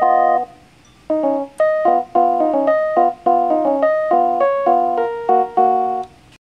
Música